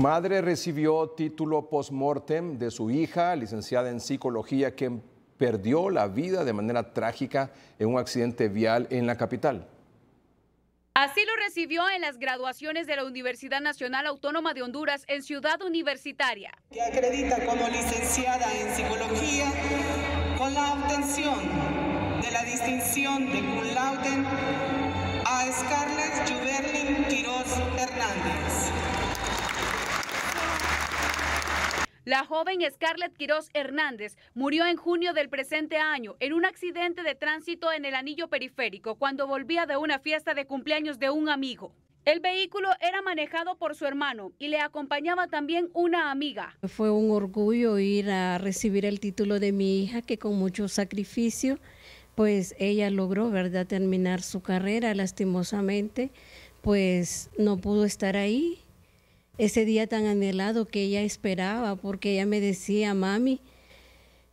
Madre recibió título post-mortem de su hija, licenciada en psicología, quien perdió la vida de manera trágica en un accidente vial en la capital. Así lo recibió en las graduaciones de la Universidad Nacional Autónoma de Honduras en Ciudad Universitaria. Que acredita como licenciada en psicología con la obtención de la distinción de cum laude a Scarlett Juberlin Quiroz Hernández. La joven Scarlett Quiroz Hernández murió en junio del presente año en un accidente de tránsito en el anillo periférico cuando volvía de una fiesta de cumpleaños de un amigo. El vehículo era manejado por su hermano y le acompañaba también una amiga. Fue un orgullo ir a recibir el título de mi hija que con mucho sacrificio pues ella logró, ¿verdad?, terminar su carrera. Lastimosamente, pues no pudo estar ahí ese día tan anhelado que ella esperaba, porque ella me decía, mami,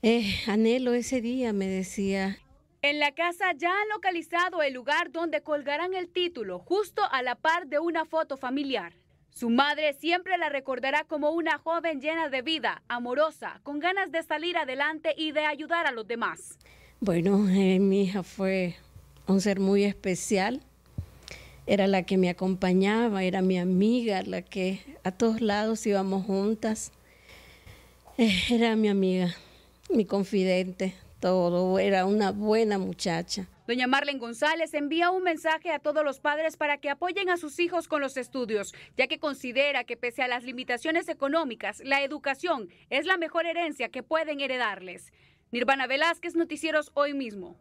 eh, anhelo ese día, me decía. En la casa ya han localizado el lugar donde colgarán el título, justo a la par de una foto familiar. Su madre siempre la recordará como una joven llena de vida, amorosa, con ganas de salir adelante y de ayudar a los demás. Bueno, eh, mi hija fue un ser muy especial. Era la que me acompañaba, era mi amiga, la que a todos lados íbamos juntas. Eh, era mi amiga, mi confidente, todo. Era una buena muchacha. Doña Marlene González envía un mensaje a todos los padres para que apoyen a sus hijos con los estudios, ya que considera que pese a las limitaciones económicas, la educación es la mejor herencia que pueden heredarles. Nirvana Velázquez, Noticieros Hoy mismo.